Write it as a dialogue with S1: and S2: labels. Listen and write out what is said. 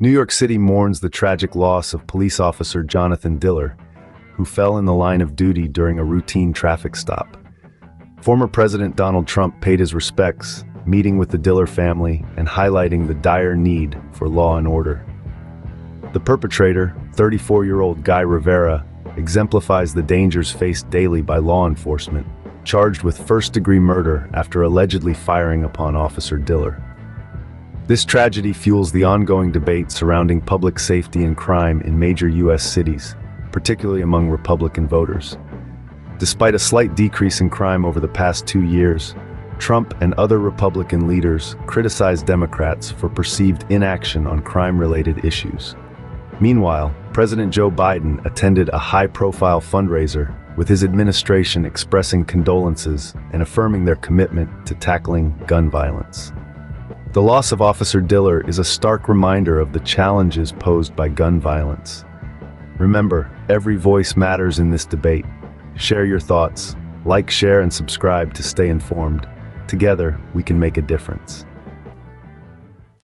S1: New York City mourns the tragic loss of police officer Jonathan Diller, who fell in the line of duty during a routine traffic stop. Former President Donald Trump paid his respects, meeting with the Diller family and highlighting the dire need for law and order. The perpetrator, 34-year-old Guy Rivera, exemplifies the dangers faced daily by law enforcement, charged with first-degree murder after allegedly firing upon Officer Diller. This tragedy fuels the ongoing debate surrounding public safety and crime in major U.S. cities, particularly among Republican voters. Despite a slight decrease in crime over the past two years, Trump and other Republican leaders criticized Democrats for perceived inaction on crime-related issues. Meanwhile, President Joe Biden attended a high-profile fundraiser with his administration expressing condolences and affirming their commitment to tackling gun violence. The loss of Officer Diller is a stark reminder of the challenges posed by gun violence. Remember, every voice matters in this debate. Share your thoughts, like, share, and subscribe to stay informed. Together, we can make a difference.